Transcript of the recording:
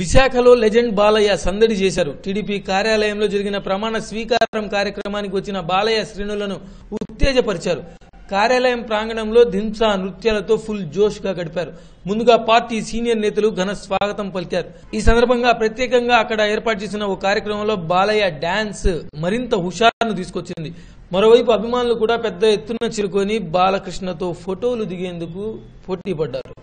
విశాఖలో లెజెండ్ బాలయ్య సందడి చేశారు. టీడీపీ కార్యాలయంలో జరిగిన ప్రమాణ స్వీకారం కార్యక్రమానికి వచ్చిన బాలయ్య శ్రేణులను ఉత్తేజపరిచారు. కార్యాలయం ప్రాంగణంలో ధింసా నృత్యాలతో ఫుల్ జోష్గా గడిపారు. ముందుగా పార్టీ సీనియర్ నేతలు ఘన స్వాగతం పలికారు. ఈ సందర్భంగా ప్రత్యేకంగా అక్కడ ఏర్పాటు చేసిన ఓ కార్యక్రమంలో బాలయ్య డాన్స్ మరింత హుషారును తీసుకొచ్చింది. మరోవైపు అభిమానులు కూడా పెద్ద ఎత్తున చిరుకొని బాలకృష్ణతో ఫోటోలు దిగేందుకు పోటీ పడ్డారు